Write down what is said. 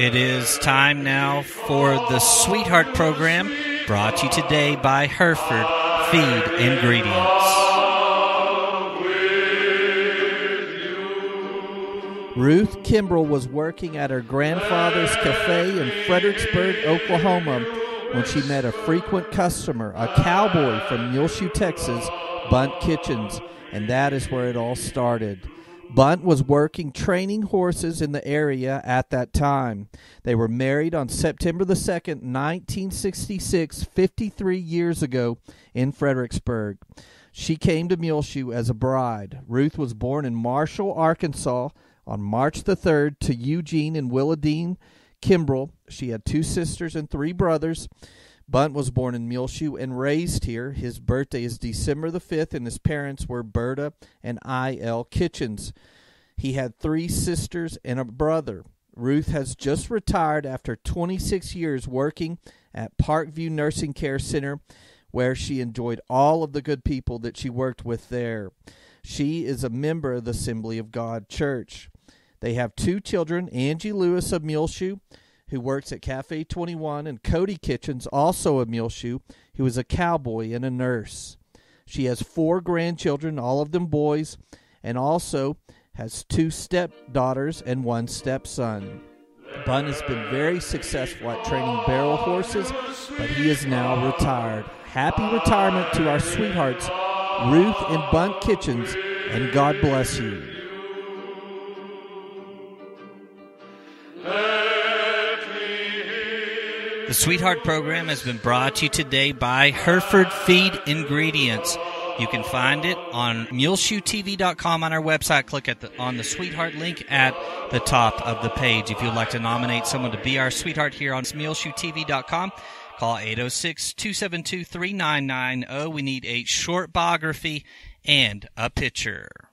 It is time now for the Sweetheart program brought to you today by Hereford Feed Ingredients. Ruth Kimbrell was working at her grandfather's cafe in Fredericksburg, Oklahoma, when she met a frequent customer, a cowboy from Muleshoe, Texas, Bunt Kitchens, and that is where it all started. Bunt was working training horses in the area at that time. They were married on September the 2nd, 1966, 53 years ago in Fredericksburg. She came to Muleshoe as a bride. Ruth was born in Marshall, Arkansas on March the 3rd to Eugene and Willadine Kimbrell. She had two sisters and three brothers. Bunt was born in Muleshoe and raised here. His birthday is December the 5th, and his parents were Berta and I.L. Kitchens. He had three sisters and a brother. Ruth has just retired after 26 years working at Parkview Nursing Care Center, where she enjoyed all of the good people that she worked with there. She is a member of the Assembly of God Church. They have two children, Angie Lewis of Muleshoe who works at Cafe 21, and Cody Kitchens, also a Muleshoe, who is a cowboy and a nurse. She has four grandchildren, all of them boys, and also has two stepdaughters and one stepson. Bunt has been very successful at training barrel horses, but he is now retired. Happy retirement to our sweethearts, Ruth and Bunt Kitchens, and God bless you. The Sweetheart program has been brought to you today by Hereford Feed Ingredients. You can find it on muleshoetv.com on our website. Click at the, on the Sweetheart link at the top of the page. If you'd like to nominate someone to be our sweetheart here on muleshoetv.com, call 806 272 3990. We need a short biography and a picture.